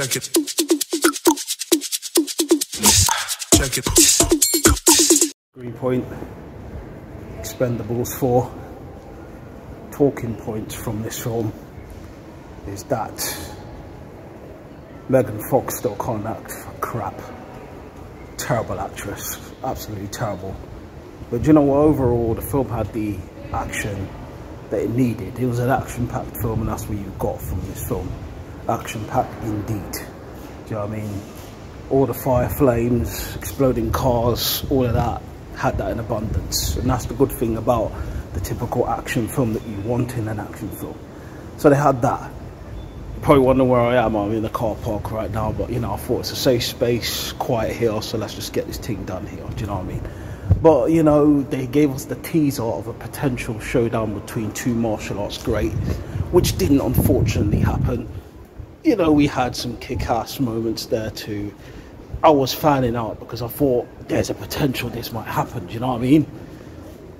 Check it. Check it. Screen Point, Expendables 4. Talking points from this film is that Megan Fox still can't act for crap. Terrible actress, absolutely terrible. But you know what? Overall, the film had the action that it needed. It was an action-packed film, and that's what you got from this film. Action-packed indeed. Do you know what I mean? All the fire flames, exploding cars, all of that had that in abundance. And that's the good thing about the typical action film that you want in an action film. So they had that. Probably wonder where I am. I'm in the car park right now, but you know, I thought it's a safe space, quiet here, so let's just get this thing done here. Do you know what I mean? But you know, they gave us the teaser of a potential showdown between two martial arts greats, which didn't unfortunately happen. You know, we had some kick-ass moments there too. I was fanning out because I thought there's a potential this might happen. Do you know what I mean?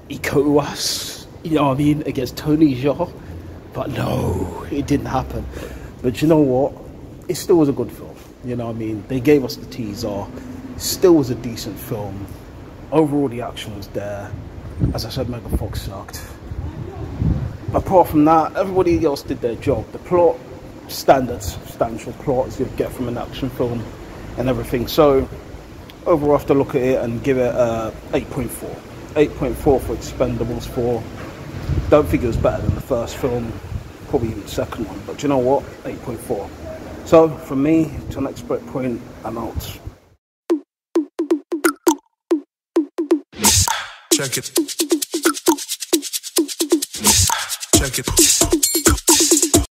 Iko Uwais, you know what I mean, against Tony Jaa. But no, it didn't happen. But you know what? It still was a good film. You know what I mean? They gave us the teaser. Still was a decent film overall the action was there as I said Megan Fox sucked apart from that everybody else did their job the plot standard substantial plot as you get from an action film and everything. So overall have to look at it and give it a 8.4 8.4 for Expendables 4 don't think it was better than the first film probably even the second one but you know what? 8.4 so from me to an expert point I'm out. Check it. Check it.